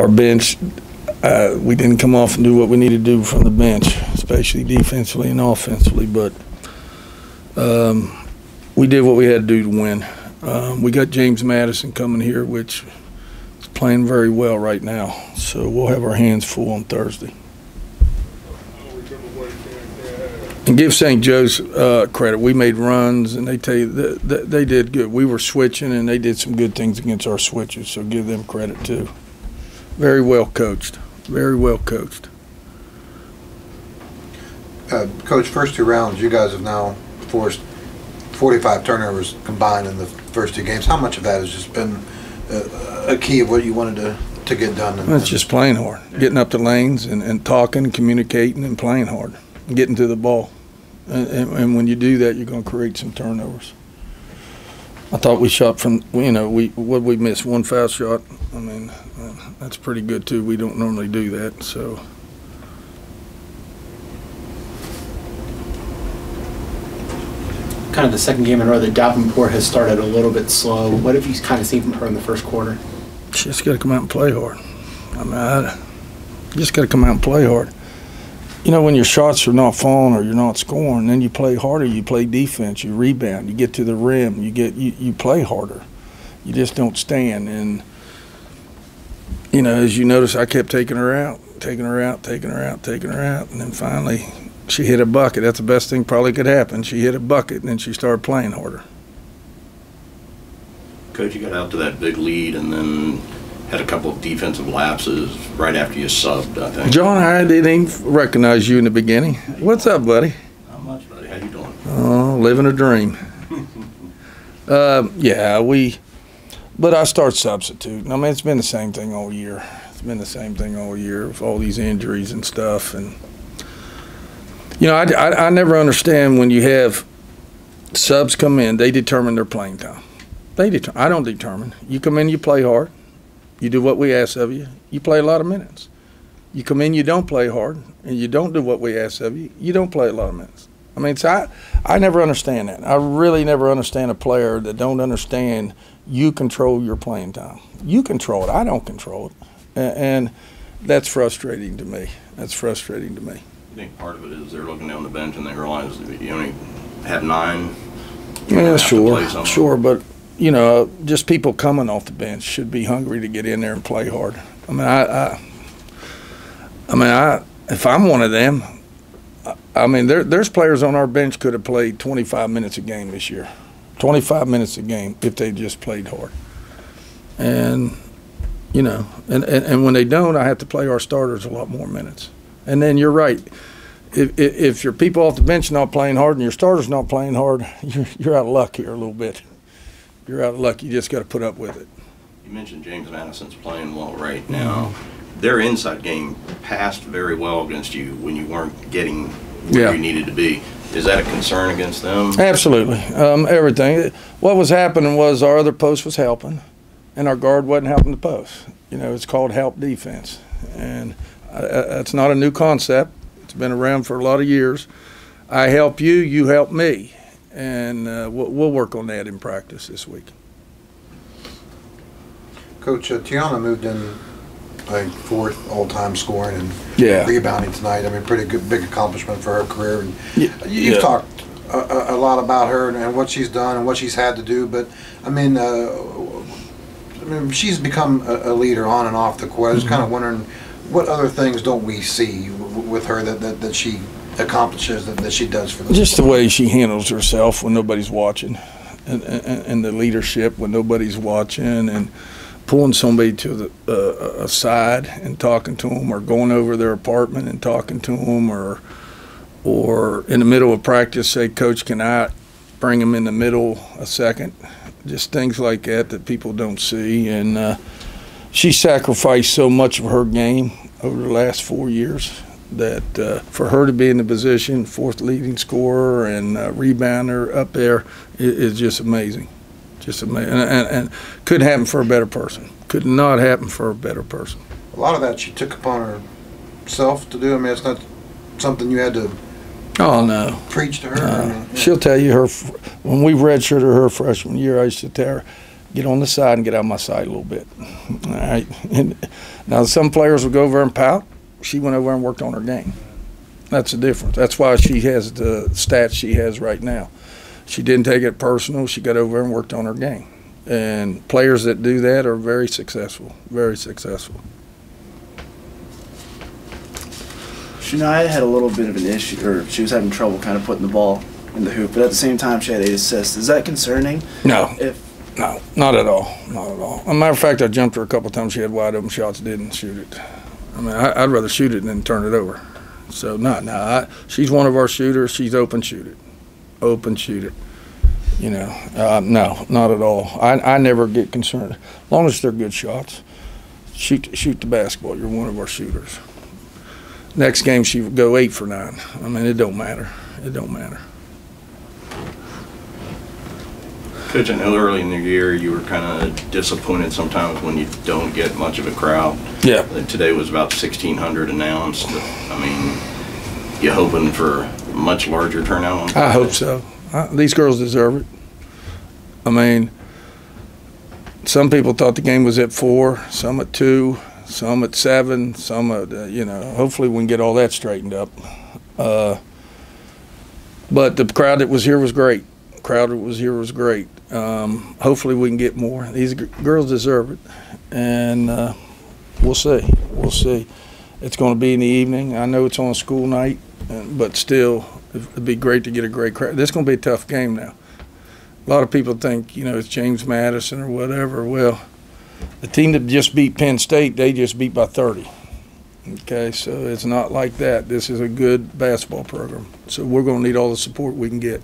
our bench, uh, we didn't come off and do what we needed to do from the bench, especially defensively and offensively, but um, we did what we had to do to win. Um, we got James Madison coming here, which is playing very well right now, so we'll have our hands full on Thursday. And give St. Joe's uh, credit. We made runs, and they tell you that, they did good. We were switching, and they did some good things against our switches. So give them credit too. Very well coached. Very well coached. Uh, Coach, first two rounds, you guys have now forced 45 turnovers combined in the first two games. How much of that has just been uh, a key of what you wanted to, to get done? in- It's just playing hard, getting up the lanes and, and talking, communicating, and playing hard, and getting to the ball. And, and, and when you do that, you're going to create some turnovers. I thought we shot from, you know, we what we missed one foul shot. I mean, that's pretty good too. We don't normally do that, so. kind of the second game in a row that Davenport has started a little bit slow. What have you kind of seen from her in the first quarter? She just got to come out and play hard. I mean, I just got to come out and play hard. You know, when your shots are not falling or you're not scoring, then you play harder. You play defense. You rebound. You get to the rim. You get you, you play harder. You just don't stand. And you know, as you notice, I kept taking her out, taking her out, taking her out, taking her out, and then finally she hit a bucket. That's the best thing probably could happen. She hit a bucket, and then she started playing harder. Coach, you got out to that big lead and then had a couple of defensive lapses right after you subbed, I think. John, I didn't even recognize you in the beginning. What's up, buddy? Not much, buddy. How you doing? Oh, living a dream. uh, yeah, we, but I start substituting. I mean, it's been the same thing all year. It's been the same thing all year with all these injuries and stuff. And, you know, I, I, I never understand when you have subs come in, they determine their playing time. They deter- I don't determine. You come in, you play hard. You do what we ask of you. You play a lot of minutes. You come in, you don't play hard, and you don't do what we ask of you. You don't play a lot of minutes. I mean, so I, I never understand that. I really never understand a player that don't understand you control your playing time. You control it. I don't control it, and, that's frustrating to me. That's frustrating to me. I think part of it is they're looking down the bench and they realize that you only have nine. You're Yeah, have to play sure, sure, but you know, just people coming off the bench should be hungry to get in there and play hard. I mean, I, I, I mean, I if I'm one of them, I, I mean, there there's players on our bench could have played 25 minutes a game this year, 25 minutes a game if they just played hard, and you know, and, and, and when they don't, I have to play our starters a lot more minutes. And then you're right. If, if, if your people off the bench not playing hard and your starters not playing hard, you're, you're out of luck here a little bit. You're out of luck. You just got to put up with it. You mentioned James Madison's playing well right now. Their inside game passed very well against you when you weren't getting where Yeah. you needed to be. Is that a concern against them? Absolutely. Um, everything. What was happening was our other post was helping, and our guard wasn't helping the post. You know, it's called help defense, and uh, uh, that's not a new concept. It's been around for a lot of years. I help you, you help me, and uh, we'll, we'll work on that in practice this week. Coach, uh, Teana moved in, I think, fourth all-time scoring and Yeah. rebounding tonight. I mean, pretty good, big accomplishment for her career. And Yeah. you- You've Yeah. talked a, a, lot about her and, and what she's done and what she's had to do, but I mean, uh, I mean, she's become a, a leader on and off the court. I was Mm-hmm. kind of wondering, what other things don't we see w- with her that, that, that she accomplishes that, that she does for the Just the way she handles herself when nobody's watching, and, and, and the leadership when nobody's watching, and pulling somebody to the uh, and talking to them, or going over their apartment and talking to them, or or in the middle of practice say, "Coach, can I bring them in the middle a second? Just things like that that people don't see, and uh, she sacrificed so much of her game over the last four years that uh, for her to be in the position, fourth leading scorer and uh, rebounder up there, is i- is just amazing. Just amazing. And, and, and couldn't happen for a better person. Could not happen for a better person. A lot of that she took upon herself to do. I mean, it's not something you had to Oh, no. preach to her. I Uh, mean, yeah. she'll tell you her, when we redshirted her freshman year, I used to tell her, get on the side and get out of my sight a little bit. All right. And now some players will go over and pout. She went over and worked on her game. That's the difference. That's why she has the stats she has right now. She didn't take it personal. She got over and worked on her game. And players that do that are very successful. Very successful. Chania had a little bit of an issue, or she was having trouble kind of putting the ball in the hoop, but at the same time, she had eight assists. Is that concerning? No, If no, not at all. Not at all. As a matter of fact, I jumped her a couple times. She had wide open shots, didn't shoot it. I mean, I, I'd rather shoot it than turn it over. So, no, no. I, she's one of our shooters. She's open shoot it. Open shoot it. You know, uh, no, not at all. I, I never get concerned. As long as they're good shots, shoot, shoot the basketball. You're one of our shooters. Next game, she would go eight for nine. I mean, it don't matter. It don't matter. Coach, I know early in the year you were kind of disappointed sometimes when you don't get much of a crowd. Yeah. Today was about 1,600 announced. I mean, you hoping for a much larger turnout on I hope so. I, these girls deserve it. I mean, some people thought the game was at four, some at two, some at seven, some at uh, you know. Hopefully, we can get all that straightened up. Uh, but the crowd that was here was great. The Crowd that was here was great. Um, hopefully, we can get more. These g- girls deserve it, and uh, we'll see. We'll see. It's going to be in the evening. I know it's on school night, but still, it'd be great to get a great crowd. This is going to be a tough game now. A lot of people think, you know, it's James Madison or whatever. Well, the team that just beat Penn State, they just beat by 30. Okay, so it's not like that. This is a good basketball program. So we're going to need all the support we can get.